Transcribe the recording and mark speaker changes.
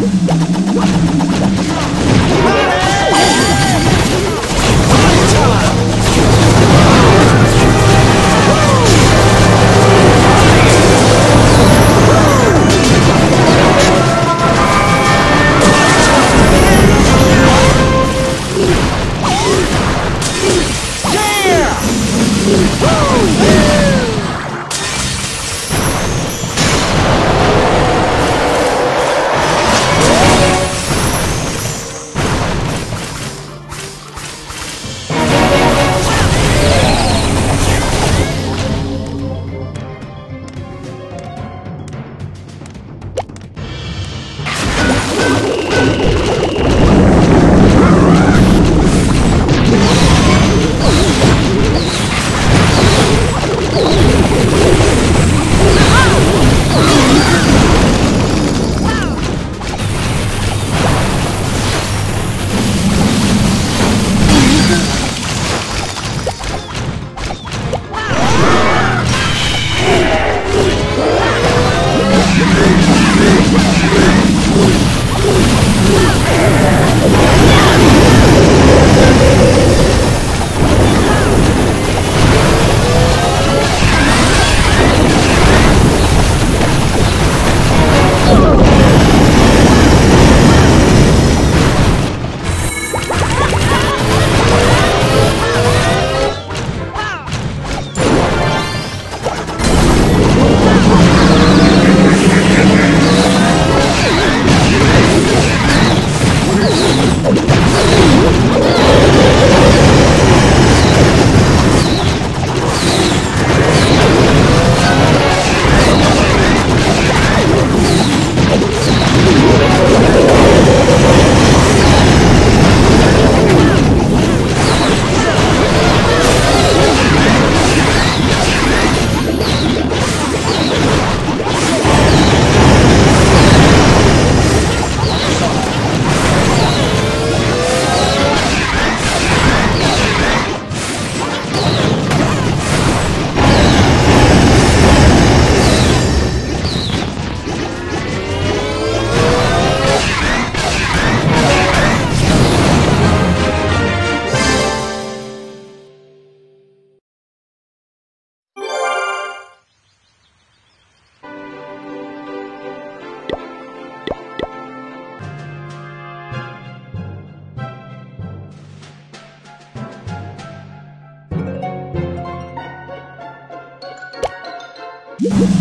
Speaker 1: Ah! Woo!